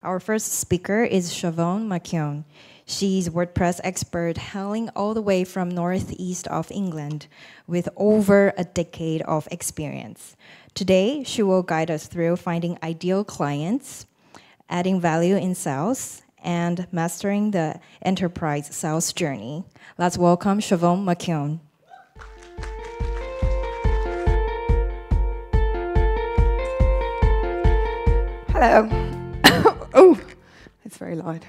Our first speaker is Siobhan McKeown. She's WordPress expert hailing all the way from northeast of England with over a decade of experience. Today, she will guide us through finding ideal clients, adding value in sales, and mastering the enterprise sales journey. Let's welcome Siobhan McKeown. Hello. Very loud.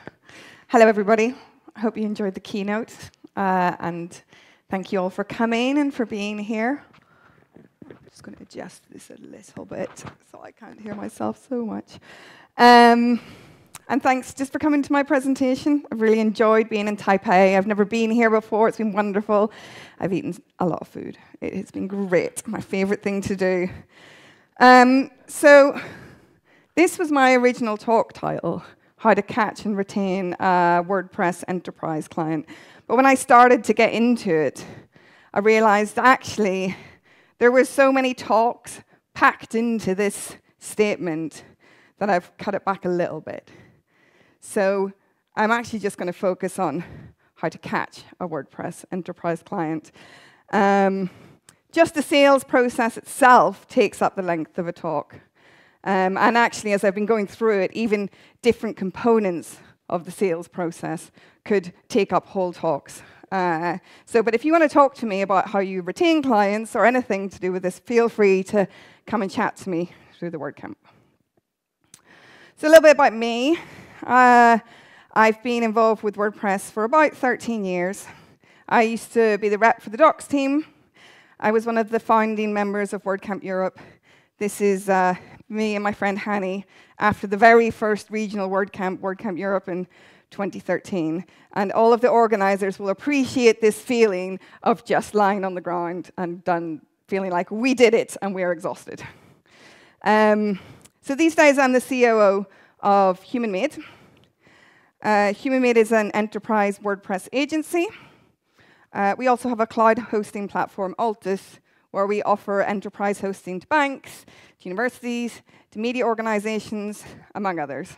Hello, everybody. I hope you enjoyed the keynote. Uh, and thank you all for coming and for being here. I'm just going to adjust this a little bit so I can't hear myself so much. Um, and thanks just for coming to my presentation. I've really enjoyed being in Taipei. I've never been here before. It's been wonderful. I've eaten a lot of food. It has been great. My favorite thing to do. Um, so this was my original talk title, How to Catch and Retain a WordPress Enterprise Client. But when I started to get into it, I realized actually there were so many talks packed into this statement that I've cut it back a little bit. So I'm actually just going to focus on how to catch a WordPress enterprise client. Um, just the sales process itself takes up the length of a talk. Um, and actually, as I've been going through it, even different components of the sales process could take up whole talks. Uh, so, but if you want to talk to me about how you retain clients or anything to do with this, feel free to come and chat to me through the WordCamp. So, a little bit about me. Uh, I've been involved with WordPress for about 13 years. I used to be the rep for the docs team. I was one of the founding members of WordCamp Europe. This is uh, me and my friend Hanny after the very first regional WordCamp, WordCamp Europe in 2013. And all of the organizers will appreciate this feeling of just lying on the ground and done, feeling like we did it and we're exhausted. Um, so these days I'm the COO of HumanMade. Uh, HumanMade is an enterprise WordPress agency. Uh, we also have a cloud hosting platform, Altis, where we offer enterprise hosting to banks, to universities, to media organizations, among others.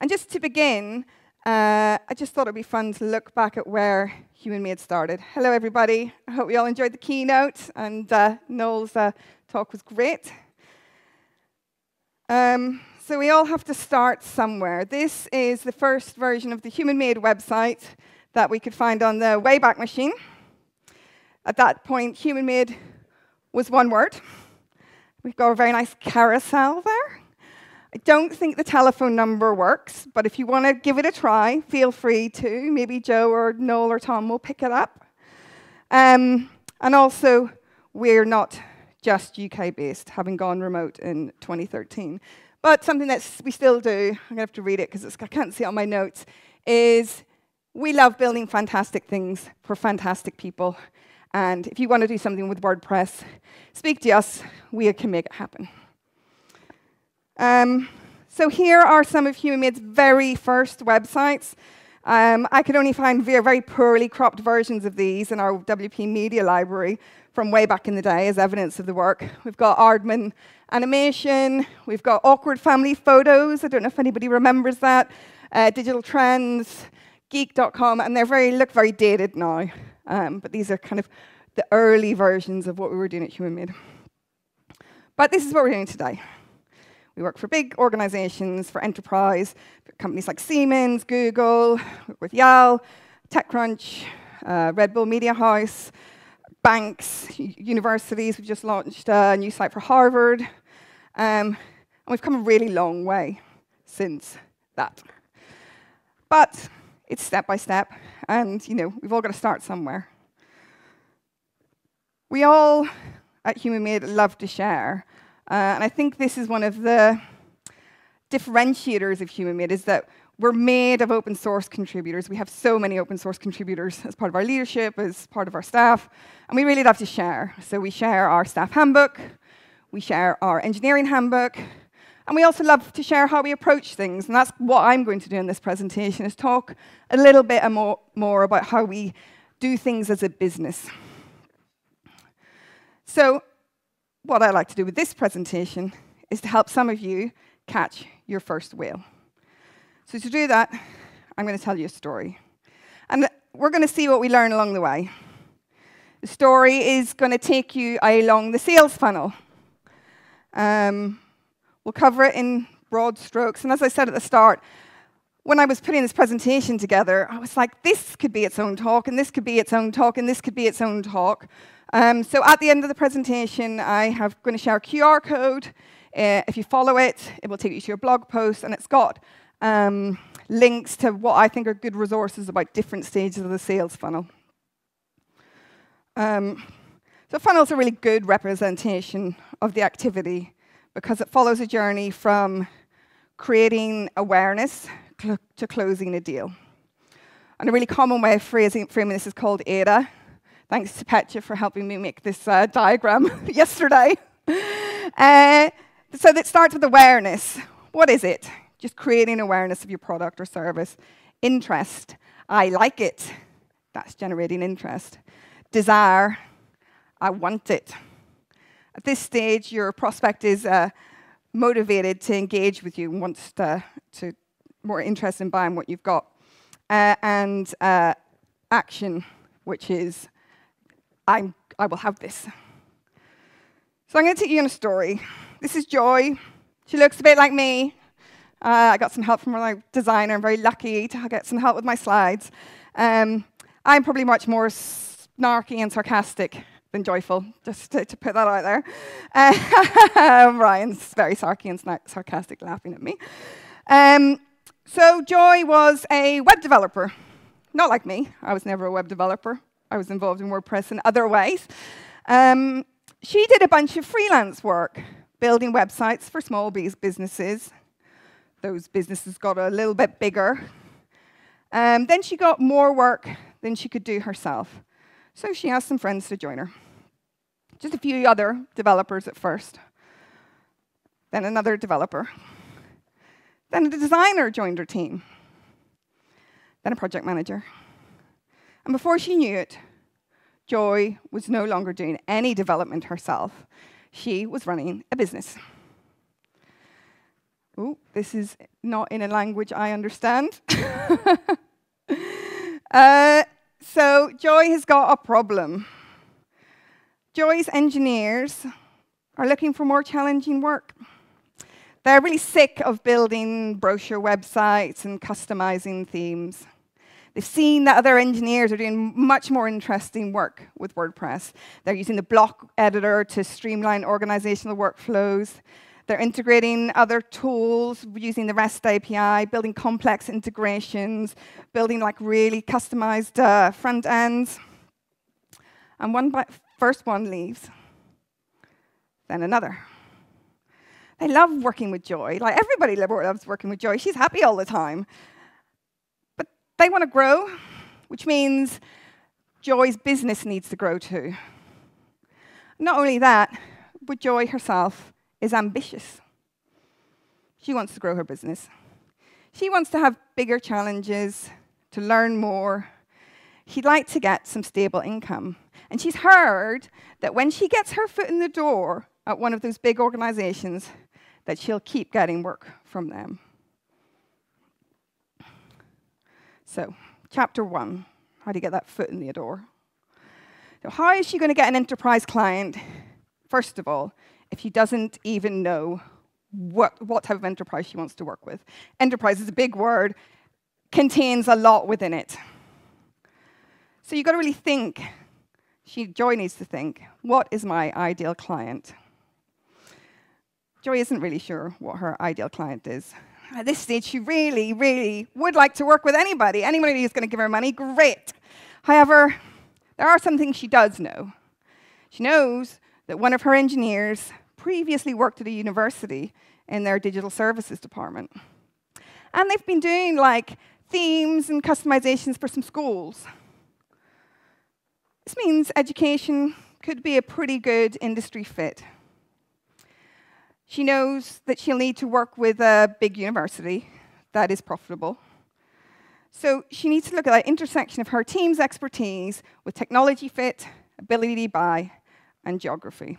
And just to begin, uh, I just thought it'd be fun to look back at where Human Made started. Hello, everybody. I hope you all enjoyed the keynote, and uh, Noel's uh, talk was great. Um, so we all have to start somewhere. This is the first version of the Human Made website that we could find on the Wayback Machine. At that point, human made was one word. We've got a very nice carousel there. I don't think the telephone number works, but if you want to give it a try, feel free to. Maybe Joe or Noel or Tom will pick it up. Um, and also, we're not just UK based, having gone remote in 2013. But something that we still do, I'm going to have to read it because I can't see it on my notes, is we love building fantastic things for fantastic people. And if you want to do something with WordPress, speak to us. We can make it happen. Um, so here are some of HumanMade's very first websites. Um, I could only find very, poorly cropped versions of these in our WP Media library from way back in the day as evidence of the work. We've got Aardman animation. We've got awkward family photos. I don't know if anybody remembers that. Uh, digital trends, geek.com, and they very look very dated now. Um, but these are kind of the early versions of what we were doing at HumanMade. But this is what we're doing today. We work for big organizations, for enterprise, for companies like Siemens, Google, with Yale, TechCrunch, uh, Red Bull Media House, banks, universities. We've just launched a new site for Harvard. Um, and we've come a really long way since that. But it's step by step, and you know, we've all got to start somewhere. We all at HumanMade love to share, uh, and I think this is one of the differentiators of HumanMade is that we're made of open source contributors. We have so many open source contributors as part of our leadership, as part of our staff, and we really love to share. So we share our staff handbook, we share our engineering handbook, and we also love to share how we approach things. And that's what I'm going to do in this presentation, is talk a little bit more, more about how we do things as a business. So what I like to do with this presentation is to help some of you catch your first whale. So, to do that, I'm going to tell you a story. And we're going to see what we learn along the way. The story is going to take you along the sales funnel. Um, we'll cover it in broad strokes. And as I said at the start, when I was putting this presentation together, I was like, this could be its own talk, and this could be its own talk, and this could be its own talk. Um, so at the end of the presentation, I have going to share a QR code. Uh, if you follow it, it will take you to a blog post, and it's got um, links to what I think are good resources about different stages of the sales funnel. Um, so funnel is a really good representation of the activity because it follows a journey from creating awareness cl to closing a deal. And a really common way of phrasing, framing this is called AIDA. Thanks to Petya for helping me make this uh, diagram yesterday. Uh, so it starts with awareness. What is it? Just creating awareness of your product or service. Interest. I like it. That's generating interest. Desire. I want it. At this stage, your prospect is uh, motivated to engage with you and wants to, to more interested in buying what you've got. Uh, and uh, action, which is, I'm, I will have this. So I'm going to take you on a story. This is Joy. She looks a bit like me. Uh, I got some help from my designer. I'm very lucky to get some help with my slides. Um, I'm probably much more snarky and sarcastic than joyful, just to, to put that out there. Uh, Ryan's very sarcastic, laughing at me. Um, so Joy was a web developer. Not like me. I was never a web developer. I was involved in WordPress in other ways. Um, she did a bunch of freelance work, building websites for small businesses. Those businesses got a little bit bigger. Um, then she got more work than she could do herself. So she asked some friends to join her. Just a few other developers at first. Then another developer. Then a designer joined her team. Then a project manager. And before she knew it, Joy was no longer doing any development herself. She was running a business. Oh, this is not in a language I understand. uh, so, Joy has got a problem. Joy's engineers are looking for more challenging work. They're really sick of building brochure websites and customizing themes. They've seen that other engineers are doing much more interesting work with WordPress. They're using the block editor to streamline organizational workflows. They're integrating other tools using the REST API, building complex integrations, building like really customized uh, front ends. And one first one leaves, then another. They love working with Joy. Like everybody loves working with Joy. She's happy all the time. But they want to grow, which means Joy's business needs to grow too. Not only that, but Joy herself is ambitious. She wants to grow her business. She wants to have bigger challenges, to learn more. She'd like to get some stable income. And she's heard that when she gets her foot in the door at one of those big organizations, that she'll keep getting work from them. So, chapter one how do you get that foot in the door? So, how is she going to get an enterprise client? First of all, if she doesn't even know what, what type of enterprise she wants to work with. Enterprise is a big word, contains a lot within it. So you've got to really think. She, Joy needs to think, what is my ideal client? Joy isn't really sure what her ideal client is. At this stage, she really, really would like to work with anybody. Anybody who's going to give her money, great. However, there are some things she does know. She knows that one of her engineers previously worked at a university in their digital services department. And they've been doing like themes and customizations for some schools. This means education could be a pretty good industry fit. She knows that she'll need to work with a big university that is profitable. So she needs to look at that intersection of her team's expertise with technology fit, ability to buy, and geography.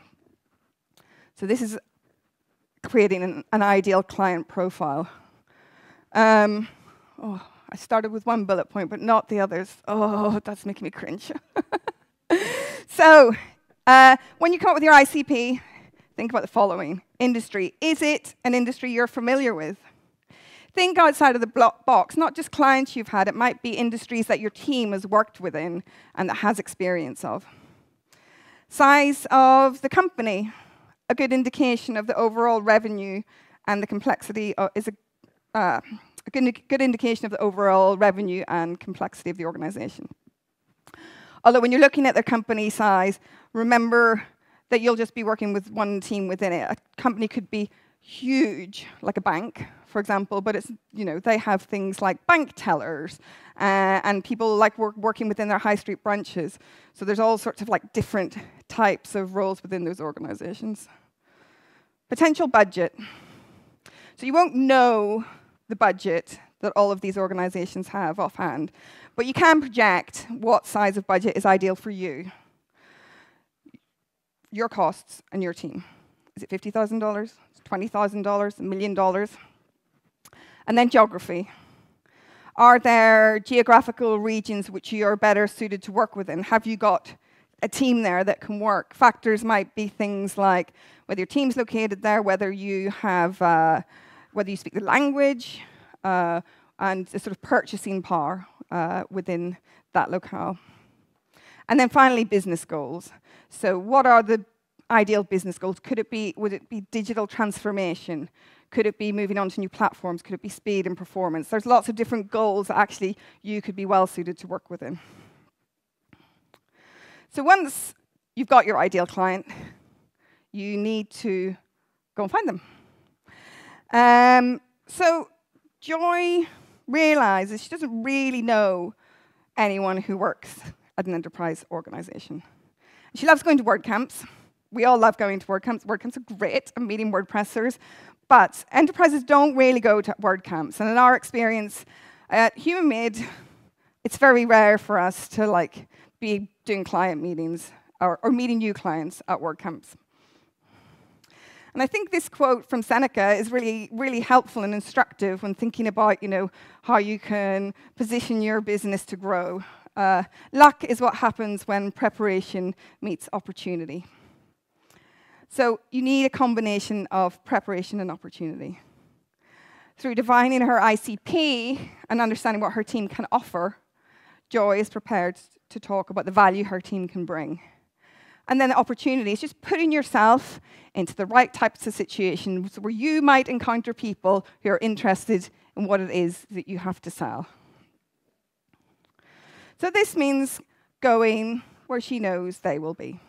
So this is creating an, an ideal client profile. Um, oh, I started with one bullet point, but not the others. Oh, that's making me cringe. so, uh, when you come up with your ICP, think about the following industry. Is it an industry you're familiar with? Think outside of the box, not just clients you've had, it might be industries that your team has worked within and that has experience of. Size of the company, a good indication of the overall revenue and the complexity is a, uh, a good, good indication of the overall revenue and complexity of the organization. Although when you're looking at the company size, remember that you'll just be working with one team within it. A company could be huge, like a bank, for example, but it's, you know, they have things like bank tellers uh, and people like work, working within their high street branches. So there's all sorts of like different types of roles within those organizations. Potential budget. So you won't know the budget that all of these organizations have offhand, but you can project what size of budget is ideal for you, your costs, and your team. Is it $50,000? $20,000, a million dollars. And then geography. Are there geographical regions which you are better suited to work within? Have you got a team there that can work? Factors might be things like whether your team's located there, whether you have, uh, whether you speak the language, uh, and the sort of purchasing power uh, within that locale. And then finally, business goals. So, what are the ideal business goals? Could it be, would it be digital transformation? Could it be moving on to new platforms? Could it be speed and performance? There's lots of different goals that actually you could be well suited to work within. So once you've got your ideal client, you need to go and find them. Um, so Joy realizes she doesn't really know anyone who works at an enterprise organization. She loves going to WordCamps we all love going to WordCamps. WordCamps are great and meeting WordPressers, but enterprises don't really go to WordCamps. And in our experience at Human Made, it's very rare for us to like be doing client meetings or, or meeting new clients at WordCamps. And I think this quote from Seneca is really, really helpful and instructive when thinking about, you know, how you can position your business to grow. Uh, luck is what happens when preparation meets opportunity. So you need a combination of preparation and opportunity. Through defining her ICP and understanding what her team can offer, Joy is prepared to talk about the value her team can bring. And then the opportunity is just putting yourself into the right types of situations where you might encounter people who are interested in what it is that you have to sell. So this means going where she knows they will be.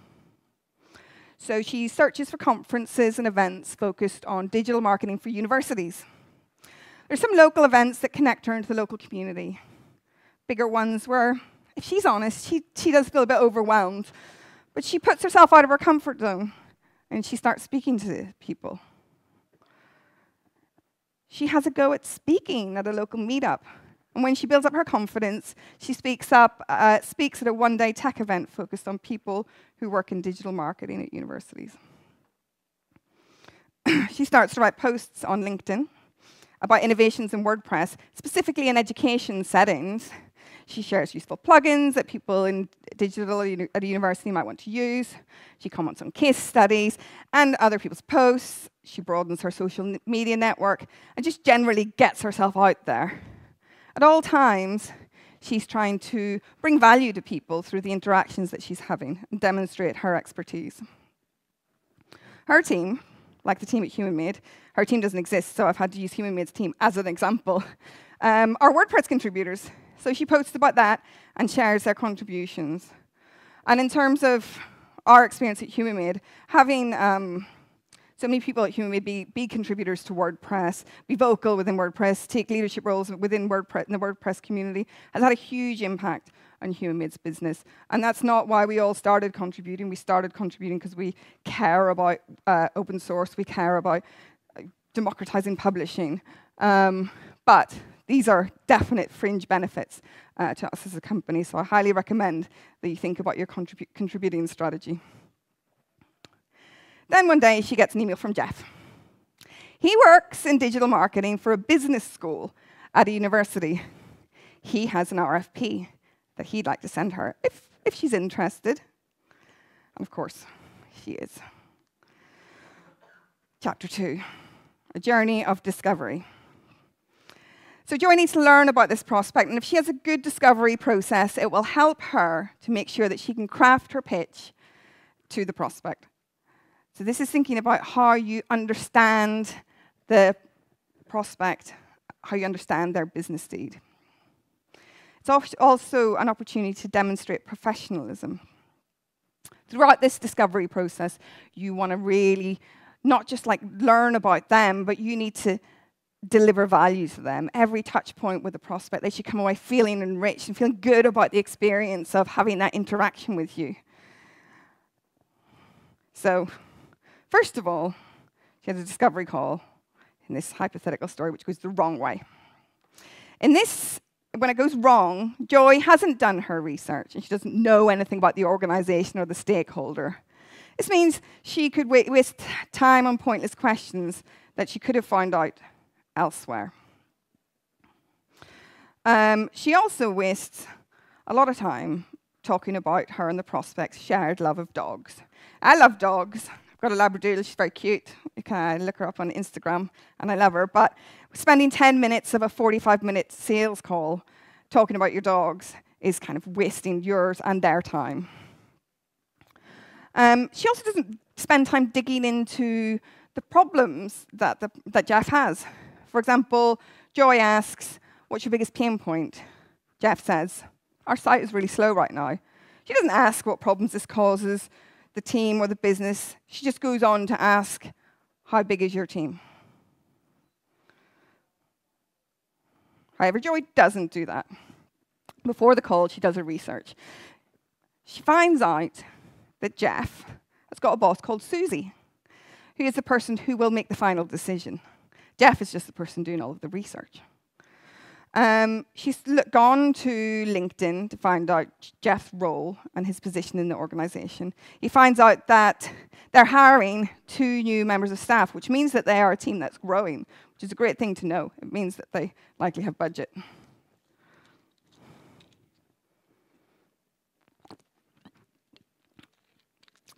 So she searches for conferences and events focused on digital marketing for universities. There's some local events that connect her into the local community. Bigger ones where, if she's honest, she, she does feel a bit overwhelmed. But she puts herself out of her comfort zone and she starts speaking to people. She has a go at speaking at a local meetup. And when she builds up her confidence, she speaks up, uh, speaks at a one-day tech event focused on people who work in digital marketing at universities. she starts to write posts on LinkedIn about innovations in WordPress, specifically in education settings. She shares useful plugins that people in digital at a university might want to use. She comments on case studies and other people's posts. She broadens her social media network and just generally gets herself out there. At all times, she's trying to bring value to people through the interactions that she's having and demonstrate her expertise. Her team, like the team at Human Made, her team doesn't exist, so I've had to use Human Made's team as an example, um, are WordPress contributors. So she posts about that and shares their contributions. And in terms of our experience at Human Made, having um, so many people at Human Made be, be contributors to WordPress, be vocal within WordPress, take leadership roles within WordPress in the WordPress community has had a huge impact on Human Made's business. And that's not why we all started contributing. We started contributing because we care about uh, open source, we care about uh, democratizing publishing. Um, but these are definite fringe benefits uh, to us as a company, so I highly recommend that you think about your contribu contributing strategy. Then one day she gets an email from Jeff. He works in digital marketing for a business school, at a university. He has an RFP that he'd like to send her if, if she's interested. And of course, she is. Chapter 2 A Journey of Discovery. So Joy needs to learn about this prospect, and if she has a good discovery process, it will help her to make sure that she can craft her pitch to the prospect. So this is thinking about how you understand the prospect, how you understand their business need. It's also an opportunity to demonstrate professionalism. Throughout this discovery process, you want to really not just like learn about them, but you need to deliver value to them. Every touch point with the prospect, they should come away feeling enriched and feeling good about the experience of having that interaction with you. So, first of all, she has a discovery call in this hypothetical story, which goes the wrong way. In this, when it goes wrong, Joy hasn't done her research and she doesn't know anything about the organization or the stakeholder. This means she could waste time on pointless questions that she could have found out elsewhere. Um, she also wastes a lot of time talking about her and the prospect's shared love of dogs. I love dogs. I've got a Labradoodle, she's very cute. You can look her up on Instagram, and I love her. But spending 10 minutes of a 45 minute sales call talking about your dogs is kind of wasting yours and their time. Um, she also doesn't spend time digging into the problems that, the, that Jeff has. For example, Joy asks, What's your biggest pain point? Jeff says, Our site is really slow right now. She doesn't ask what problems this causes the team or the business. She just goes on to ask, How big is your team? However, Joy doesn't do that. Before the call, she does her research. She finds out that Jeff has got a boss called Susie, who is the person who will make the final decision. Jeff is just the person doing all of the research. Um, she's gone to LinkedIn to find out Jeff's role and his position in the organization. He finds out that they're hiring two new members of staff, which means that they are a team that's growing, which is a great thing to know. It means that they likely have budget.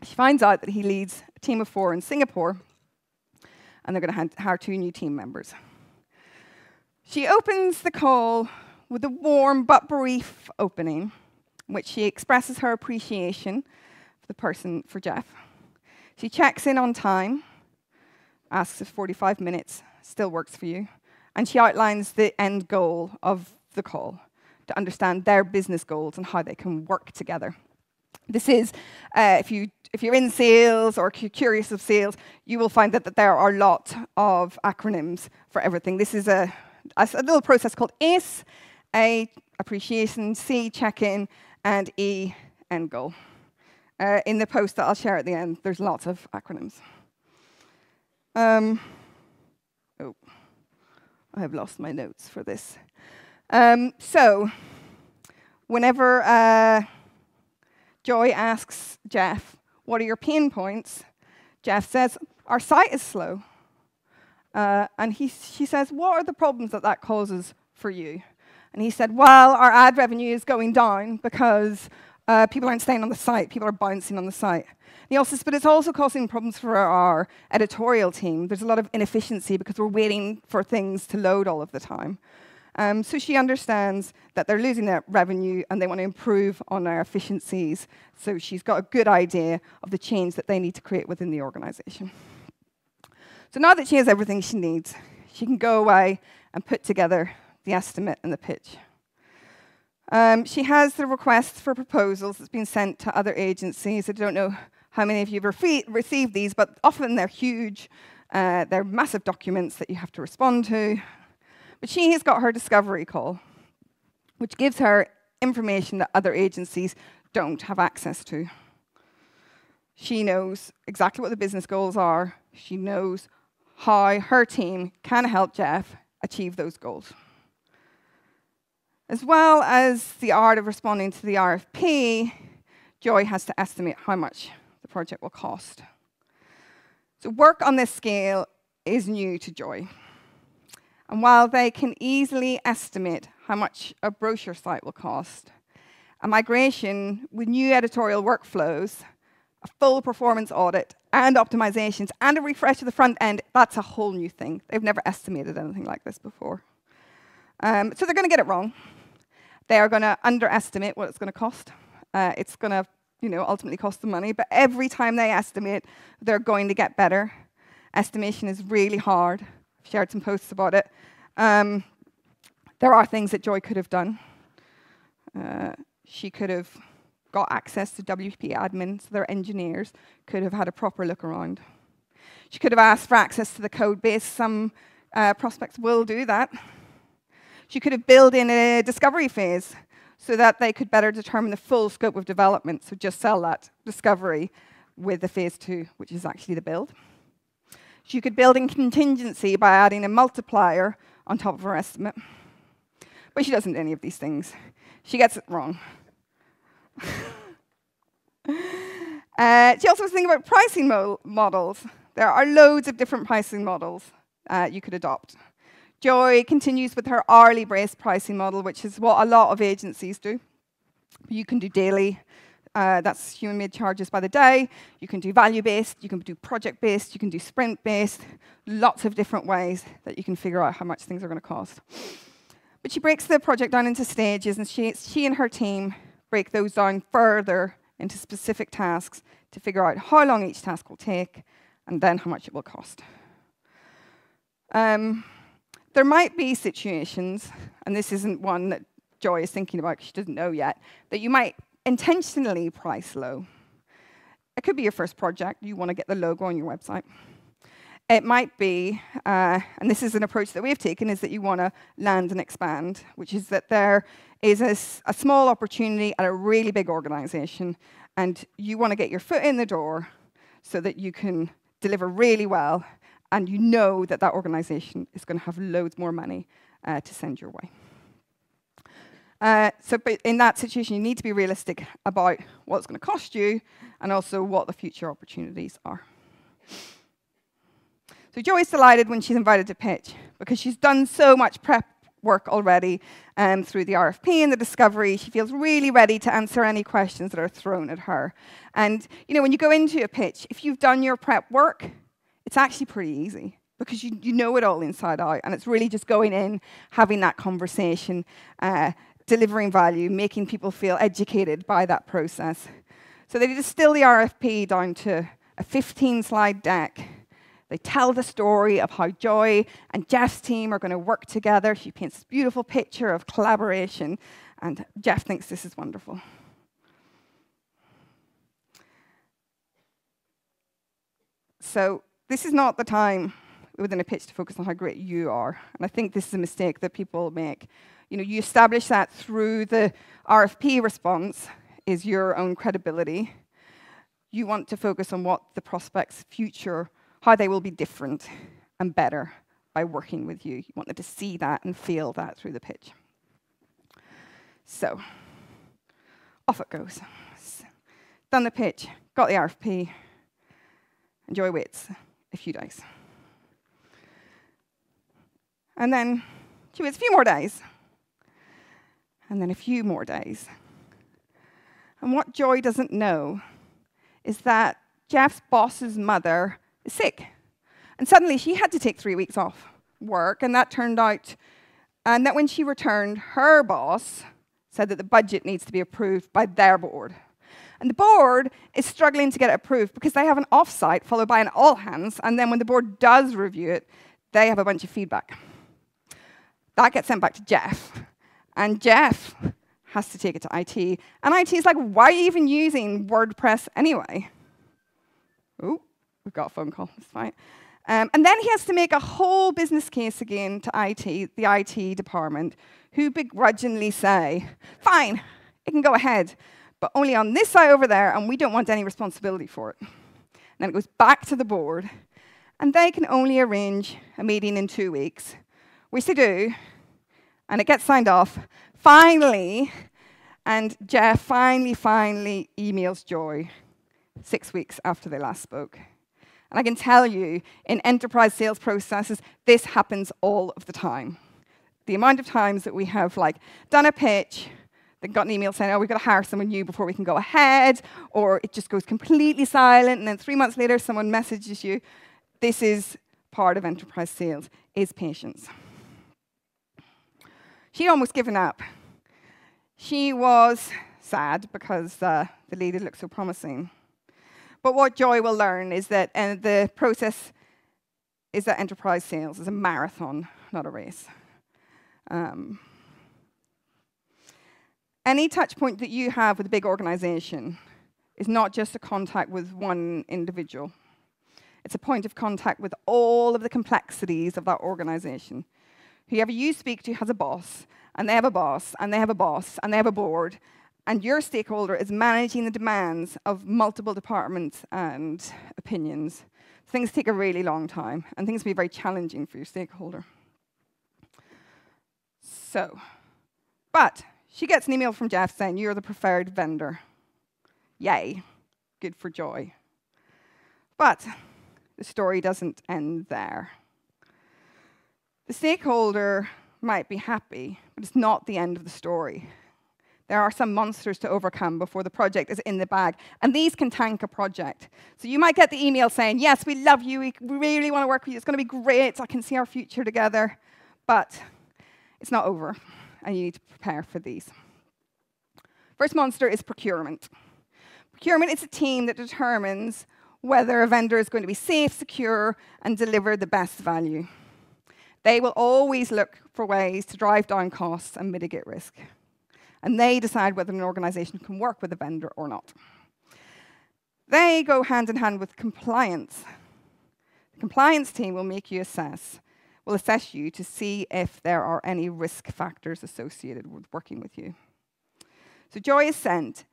She finds out that he leads a team of four in Singapore and they're going to hire two new team members. She opens the call with a warm but brief opening, in which she expresses her appreciation for the person, for Jeff. She checks in on time, asks if 45 minutes still works for you, and she outlines the end goal of the call to understand their business goals and how they can work together. This is, uh, if you if you're in sales or curious of sales, you will find that, that there are a lot of acronyms for everything. This is a, a, a little process called ACE, A, appreciation, C, check-in, and E, end goal. Uh, in the post that I'll share at the end, there's lots of acronyms. Um, oh, I have lost my notes for this. Um, so, whenever uh, Joy asks Jeff, what are your pain points? Jeff says, Our site is slow. Uh, and he, she says, What are the problems that that causes for you? And he said, Well, our ad revenue is going down because uh, people aren't staying on the site, people are bouncing on the site. And he also says, But it's also causing problems for our editorial team. There's a lot of inefficiency because we're waiting for things to load all of the time. Um, so she understands that they're losing their revenue and they want to improve on their efficiencies. So she's got a good idea of the change that they need to create within the organization. So now that she has everything she needs, she can go away and put together the estimate and the pitch. Um, she has the request for proposals that's been sent to other agencies. I don't know how many of you have received these, but often they're huge. Uh, they're massive documents that you have to respond to. But she has got her discovery call, which gives her information that other agencies don't have access to. She knows exactly what the business goals are. She knows how her team can help Jeff achieve those goals. As well as the art of responding to the RFP, Joy has to estimate how much the project will cost. So, work on this scale is new to Joy. And while they can easily estimate how much a brochure site will cost, a migration with new editorial workflows, a full performance audit, and optimizations, and a refresh of the front end, that's a whole new thing. They've never estimated anything like this before. Um, so they're going to get it wrong. They are going to underestimate what it's going to cost. Uh, it's going to you know, ultimately cost them money, but every time they estimate, they're going to get better. Estimation is really hard. Shared some posts about it. Um, there are things that Joy could have done. Uh, she could have got access to WP admin, so their engineers could have had a proper look around. She could have asked for access to the code base. Some uh, prospects will do that. She could have built in a discovery phase so that they could better determine the full scope of development, so just sell that discovery with the phase two, which is actually the build. She could build in contingency by adding a multiplier on top of her estimate. But she doesn't do any of these things. She gets it wrong. uh, she also was thinking about pricing mo models. There are loads of different pricing models uh, you could adopt. Joy continues with her hourly based pricing model, which is what a lot of agencies do. You can do daily, uh, that's human made charges by the day. You can do value based, you can do project based, you can do sprint based, lots of different ways that you can figure out how much things are going to cost. But she breaks the project down into stages, and she, she and her team break those down further into specific tasks to figure out how long each task will take and then how much it will cost. Um, there might be situations, and this isn't one that Joy is thinking about because she doesn't know yet, that you might intentionally price low. It could be your first project, you want to get the logo on your website. It might be, uh, and this is an approach that we've taken, is that you want to land and expand, which is that there is a, a small opportunity at a really big organization, and you want to get your foot in the door so that you can deliver really well and you know that that organization is going to have loads more money uh, to send your way. Uh, so in that situation, you need to be realistic about what's going to cost you and also what the future opportunities are. So Joey's delighted when she's invited to pitch because she's done so much prep work already um, through the RFP and the discovery. She feels really ready to answer any questions that are thrown at her. And you know, when you go into a pitch, if you've done your prep work, it's actually pretty easy because you, you know it all inside out. And it's really just going in, having that conversation, uh, delivering value, making people feel educated by that process. So they distill the RFP down to a 15 slide deck. They tell the story of how Joy and Jeff's team are going to work together. She paints this beautiful picture of collaboration, and Jeff thinks this is wonderful. So this is not the time within a pitch to focus on how great you are. And I think this is a mistake that people make. You know, you establish that through the RFP response is your own credibility. You want to focus on what the prospect's future, how they will be different and better by working with you. You want them to see that and feel that through the pitch. So, off it goes. Done the pitch, got the RFP, enjoy waits a few days. And then she waits a few more days. And then a few more days. And what Joy doesn't know is that Jeff's boss's mother is sick. And suddenly she had to take three weeks off work. And that turned out, and that when she returned, her boss said that the budget needs to be approved by their board. And the board is struggling to get it approved because they have an offsite followed by an all hands. And then when the board does review it, they have a bunch of feedback. That gets sent back to Jeff. And Jeff has to take it to IT. And IT is like, why are you even using WordPress anyway? Oh, we've got a phone call. That's fine. Um, and then he has to make a whole business case again to IT, the IT department, who begrudgingly say, fine, it can go ahead but only on this side over there, and we don't want any responsibility for it. And then it goes back to the board, and they can only arrange a meeting in two weeks, which they do, and it gets signed off. Finally, and Jeff finally, finally emails Joy six weeks after they last spoke. And I can tell you, in enterprise sales processes, this happens all of the time. The amount of times that we have like done a pitch, then got an email saying, oh, we've got to hire someone new before we can go ahead, or it just goes completely silent, and then three months later, someone messages you. This is part of enterprise sales, is patience. She'd almost given up. She was sad because uh, the leader looked so promising. But what Joy will learn is that uh, the process is that enterprise sales is a marathon, not a race. Um, any touch point that you have with a big organization is not just a contact with one individual. It's a point of contact with all of the complexities of that organization. Whoever you speak to has a boss, and they have a boss, and they have a boss, and they have a board, and your stakeholder is managing the demands of multiple departments and opinions. Things take a really long time, and things can be very challenging for your stakeholder. So, but she gets an email from Jeff saying, You're the preferred vendor. Yay, good for Joy. But the story doesn't end there. The stakeholder might be happy, but it's not the end of the story. There are some monsters to overcome before the project is in the bag. And these can tank a project. So you might get the email saying, Yes, we love you. We really want to work with you. It's going to be great. I can see our future together. But it's not over. And you need to prepare for these. First monster is procurement. Procurement is a team that determines whether a vendor is going to be safe, secure, and deliver the best value. They will always look for ways to drive down costs and mitigate risk and they decide whether an organization can work with a vendor or not. They go hand in hand with compliance. The compliance team will make you assess, will assess you to see if there are any risk factors associated with working with you. So Joy has sent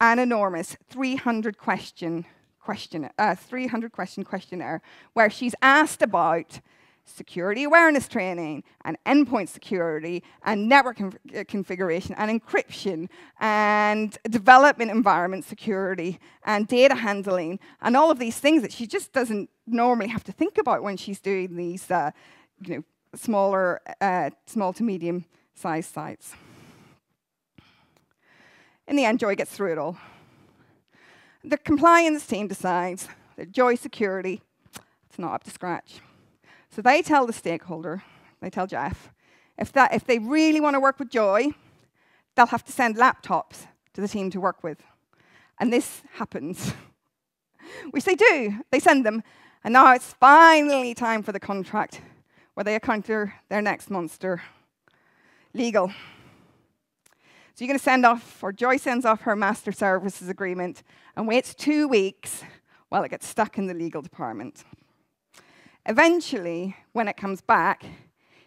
an enormous 300 question questionnaire, uh, 300 question questionnaire where she's asked about security awareness training and endpoint security and network conf uh, configuration and encryption and development environment security and data handling and all of these things that she just doesn't normally have to think about when she's doing these uh, you know, smaller, uh, small to medium sized sites. In the end, Joy gets through it all. The compliance team decides that Joy security, it's not up to scratch. So they tell the stakeholder, they tell Jeff, if, that, if they really want to work with Joy, they'll have to send laptops to the team to work with. And this happens. Which they do. They send them. And now it's finally time for the contract where they encounter their next monster legal. So you're going to send off, or Joy sends off her master services agreement and waits two weeks while it gets stuck in the legal department. Eventually, when it comes back,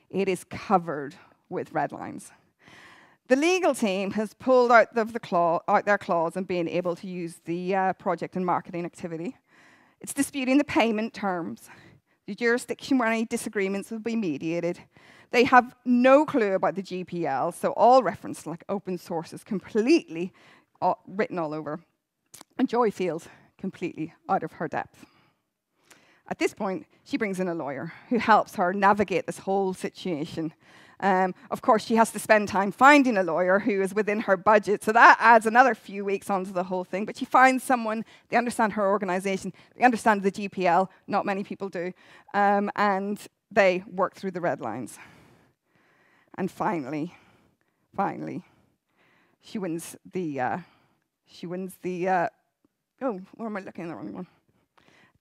it is covered with red lines. The legal team has pulled out, the claw, out their claws and being able to use the uh, project and marketing activity. It's disputing the payment terms, the jurisdiction where any disagreements will be mediated. They have no clue about the GPL, so all reference like open source is completely uh, written all over. And Joy feels completely out of her depth. At this point, she brings in a lawyer who helps her navigate this whole situation. Um, of course, she has to spend time finding a lawyer who is within her budget, so that adds another few weeks onto the whole thing. But she finds someone, they understand her organization, they understand the GPL, not many people do, um, and they work through the red lines. And finally, finally, she wins the, uh, she wins the, uh, oh, where am I looking at the wrong one?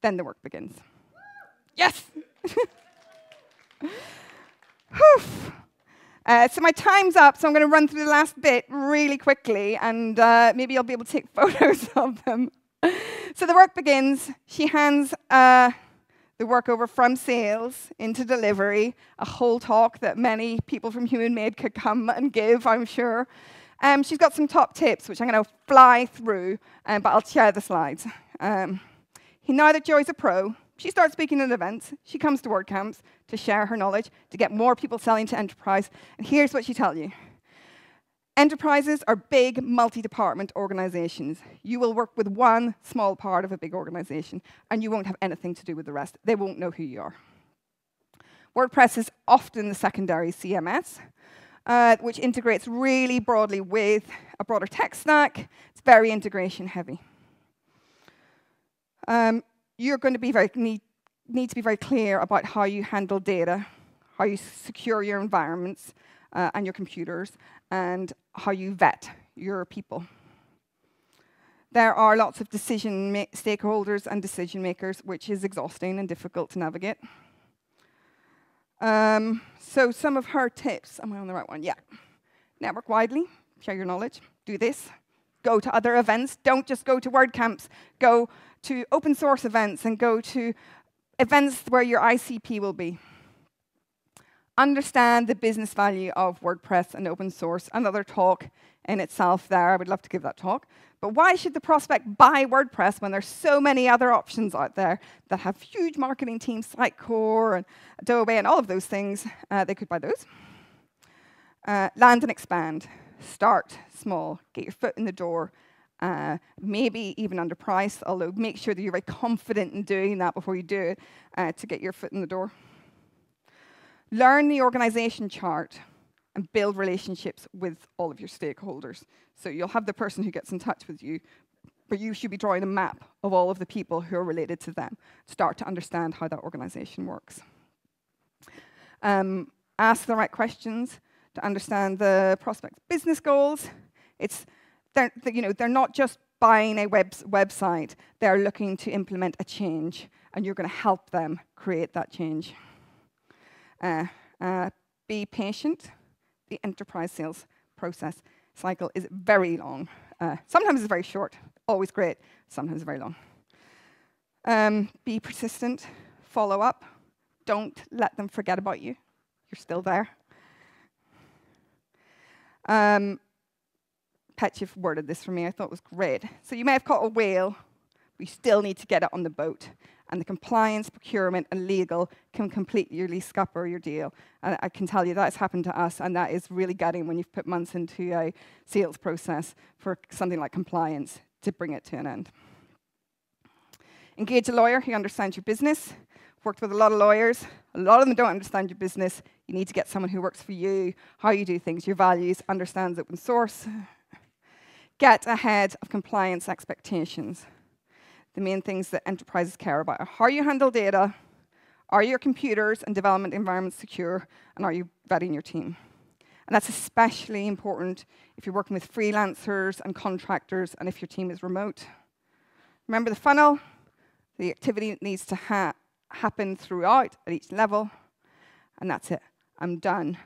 Then the work begins. Yes! uh, so my time's up, so I'm going to run through the last bit really quickly, and uh, maybe I'll be able to take photos of them. so the work begins. She hands uh, the work over from sales into delivery, a whole talk that many people from Human Made could come and give, I'm sure. Um, she's got some top tips, which I'm going to fly through, um, but I'll share the slides. Um, now that Joy's a pro, she starts speaking at events. She comes to WordCamps to share her knowledge, to get more people selling to enterprise. And here's what she tells you. Enterprises are big, multi department organizations. You will work with one small part of a big organization, and you won't have anything to do with the rest. They won't know who you are. WordPress is often the secondary CMS, uh, which integrates really broadly with a broader tech stack. It's very integration heavy. Um, you're going to be very need, need to be very clear about how you handle data, how you secure your environments uh, and your computers, and how you vet your people. There are lots of decision stakeholders and decision makers, which is exhausting and difficult to navigate. Um, so some of her tips, am I on the right one? Yeah. Network widely, share your knowledge, do this. Go to other events, don't just go to WordCamps. Go to open source events and go to events where your ICP will be. Understand the business value of WordPress and open source. Another talk in itself there. I would love to give that talk. But why should the prospect buy WordPress when there's so many other options out there that have huge marketing teams, Sitecore and Adobe and all of those things? Uh, they could buy those. Uh, land and expand. Start small. Get your foot in the door. Uh, maybe even underpriced, although make sure that you're very confident in doing that before you do it uh, to get your foot in the door. Learn the organization chart and build relationships with all of your stakeholders. So you'll have the person who gets in touch with you, but you should be drawing a map of all of the people who are related to them. Start to understand how that organization works. Um, ask the right questions to understand the prospect's business goals. It's, they're, you know, they're not just buying a web website, they're looking to implement a change, and you're going to help them create that change. Uh, uh, be patient the enterprise sales process cycle is very long. Uh, sometimes it's very short, always great, sometimes very long. Um, be persistent, follow up. Don't let them forget about you. You're still there. Um, Petya worded this for me. I thought it was great. So you may have caught a whale, but you still need to get it on the boat and the compliance, procurement, and legal can completely scupper your deal. And I can tell you that's happened to us, and that is really gutting when you've put months into a sales process for something like compliance to bring it to an end. Engage a lawyer who understands your business. Worked with a lot of lawyers. A lot of them don't understand your business. You need to get someone who works for you, how you do things, your values, understands open source. Get ahead of compliance expectations the main things that enterprises care about are how you handle data, are your computers and development environments secure, and are you vetting your team? And that's especially important if you're working with freelancers and contractors and if your team is remote. Remember the funnel? The activity needs to ha happen throughout at each level. And that's it. I'm done.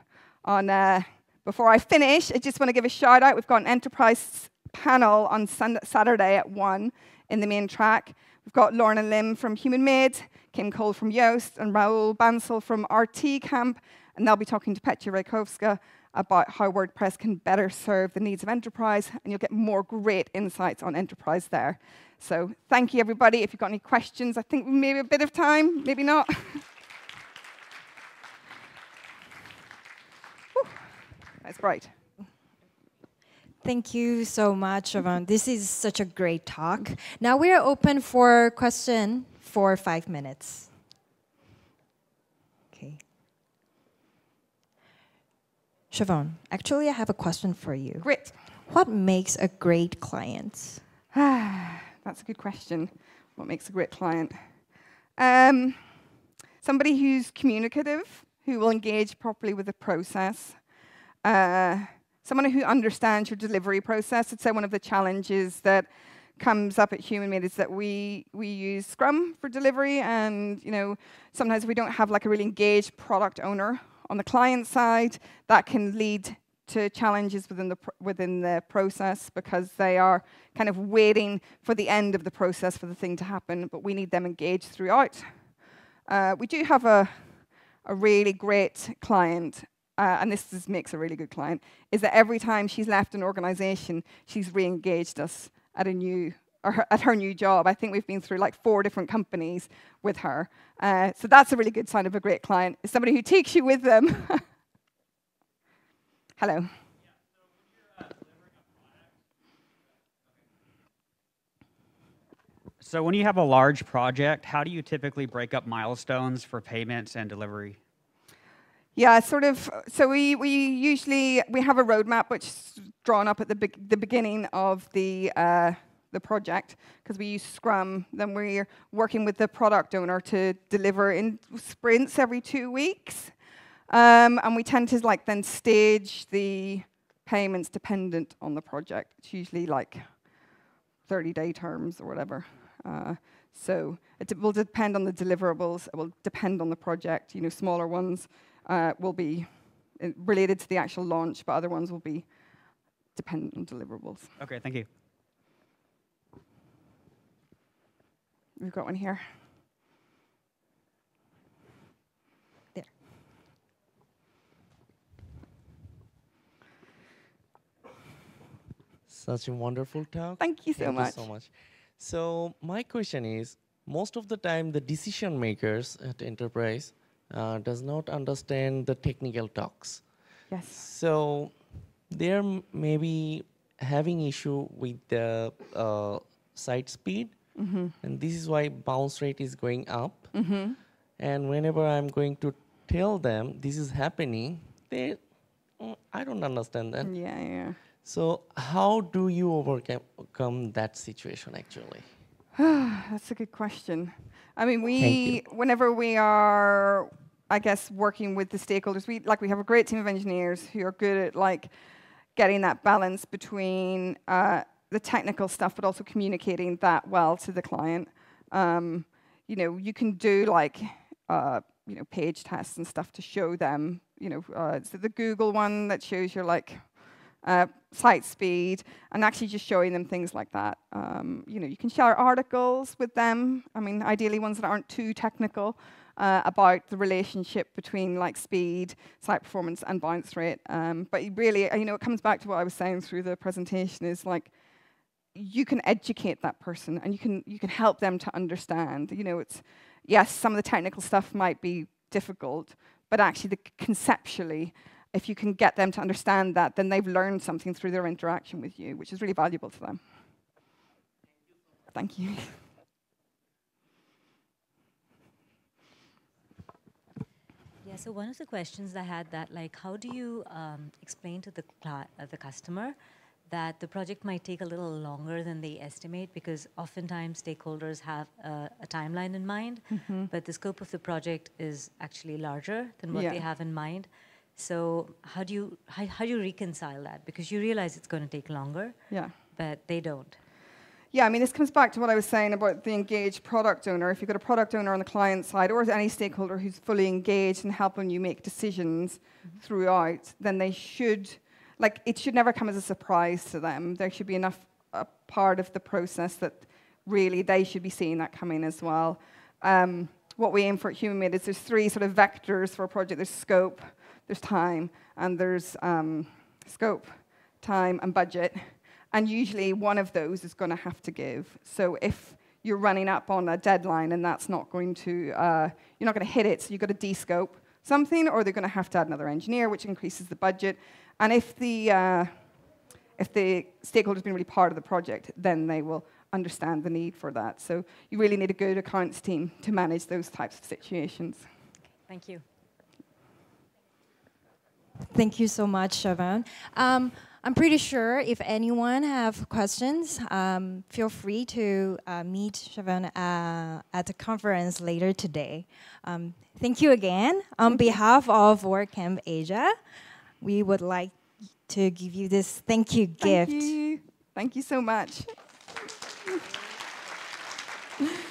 On, uh, before I finish, I just want to give a shout out. We've got an enterprise panel on Saturday at 1 in the main track. We've got Lorna Lim from Human Made, Kim Cole from Yoast, and Rahul Bansal from rtCamp, and they'll be talking to Petya Raykovska about how WordPress can better serve the needs of enterprise, and you'll get more great insights on enterprise there. So thank you, everybody. If you've got any questions, I think maybe a bit of time, maybe not. That's bright. Thank you so much, Siobhan. This is such a great talk. Now we are open for question for five minutes. Okay. Siobhan, actually, I have a question for you. Great. What makes a great client? That's a good question. What makes a great client? Um, somebody who's communicative, who will engage properly with the process. Uh, someone who understands your delivery process. I'd say one of the challenges that comes up at Human Made is that we we use Scrum for delivery, and you know sometimes we don't have like a really engaged product owner on the client side. That can lead to challenges within the within the process because they are kind of waiting for the end of the process for the thing to happen, but we need them engaged throughout. Uh, we do have a a really great client uh, and this is, makes a really good client, is that every time she's left an organization, she's re-engaged us at a new her, at her new job. I think we've been through like four different companies with her. Uh, so that's a really good sign of a great client. Is somebody who takes you with them. Hello. So when you have a large project, how do you typically break up milestones for payments and delivery? Yeah, sort of. So we, we usually we have a roadmap which is drawn up at the be the beginning of the uh, the project because we use Scrum. Then we're working with the product owner to deliver in sprints every two weeks, um, and we tend to like then stage the payments dependent on the project. It's usually like 30 day terms or whatever. Uh, so it will depend on the deliverables. It will depend on the project. You know, smaller ones uh, will be uh, related to the actual launch, but other ones will be dependent on deliverables. Okay, thank you. We've got one here. There. Such a wonderful talk. Thank you so Thank much. you so much. So my question is, most of the time the decision makers at enterprise uh, does not understand the technical talks. Yes. So they're maybe having issue with the uh, site speed, Mm-hmm. and this is why bounce rate is going up. Mm-hmm. And whenever I'm going to tell them this is happening, they, "Mm, I don't understand that. Yeah, yeah. So how do you overcome that situation actually? That's a good question. I mean, we, whenever we are, I guess, working with the stakeholders, we like we have a great team of engineers who are good at like getting that balance between uh, the technical stuff, but also communicating that well to the client. Um, you know, you can do like, uh, you know, page tests and stuff to show them. You know, uh, so the Google one that shows your like uh, site speed, and actually just showing them things like that. Um, you know, you can share articles with them. I mean, ideally ones that aren't too technical uh, about the relationship between like speed, site performance, and bounce rate. Um, but really, uh, you know, it comes back to what I was saying through the presentation is like you can educate that person and you can you can help them to understand. You know, it's yes, some of the technical stuff might be difficult, but actually, the conceptually, if you can get them to understand that, then they've learned something through their interaction with you, which is really valuable to them. Thank you. Yeah, so one of the questions I had that, like, how do you um, explain to the, uh, the customer that the project might take a little longer than they estimate? Because oftentimes stakeholders have uh, a timeline in mind, but the scope of the project is actually larger than what Yeah. they have in mind. So how do you how, how do you reconcile that? Because you realize it's going to take longer, Yeah. but they don't. Yeah, I mean, this comes back to what I was saying about the engaged product owner. If you've got a product owner on the client side or any stakeholder who's fully engaged and helping you make decisions throughout, then they should, like, it should never come as a surprise to them. There should be enough a part of the process that really they should be seeing that coming as well. Um, what we aim for at Human Made is there's three sort of vectors for a project. There's scope, there's time, and there's um, scope, time, and budget. And usually one of those is going to have to give. So if you're running up on a deadline and that's not going to, uh, you're not going to hit it, so you've got to de-scope something, or they're going to have to add another engineer, which increases the budget. And if the, uh, if the stakeholder's been really part of the project, then they will understand the need for that. So you really need a good accounts team to manage those types of situations. Thank you. Thank you so much, Siobhan. Um, I'm pretty sure if anyone have questions, um, feel free to uh, meet Siobhan uh, at the conference later today. Um, thank you again. On behalf of WordCamp Asia, we would like to give you this thank you gift. Thank you. Thank you so much.